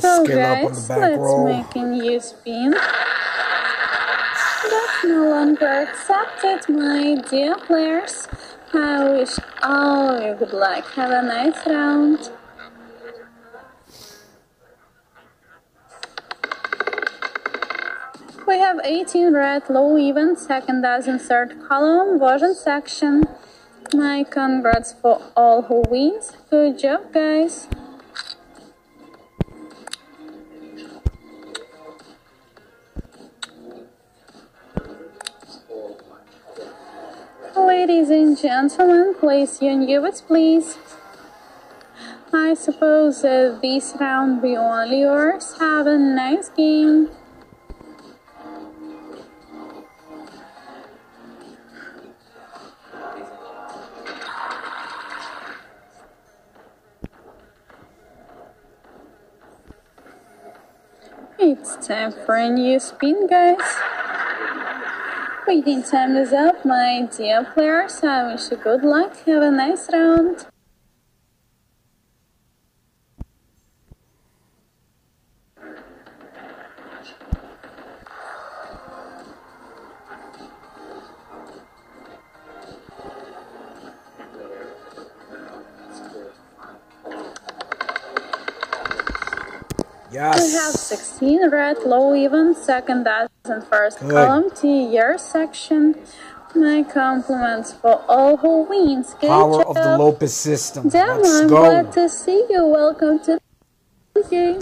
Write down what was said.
So Scale up on the guys, let's make a new spin. That's no longer accepted, my dear players. I wish all you good luck. Have a nice round. We have 18 red, low even, second dozen, third column, voisins section. My congrats for all who wins. Good job, guys. Ladies and gentlemen, place your units, please. I suppose that this round be only yours. Have a nice game. It's time for a new spin, guys. Waiting time is up, my dear players. I wish you good luck. Have a nice round. We have 16 red, low even, second dozen, first Good. column, tier section. My compliments for all who wins. Good Power job. of the LOPAS system. Damn, Let's I'm go. glad to see you. Welcome to the game.